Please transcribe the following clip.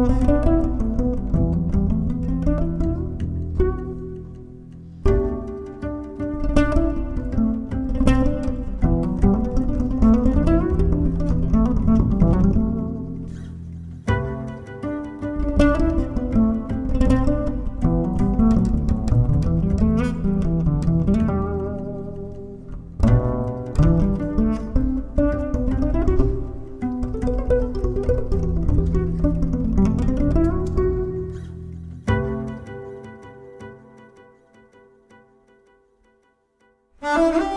Música Mm-hmm.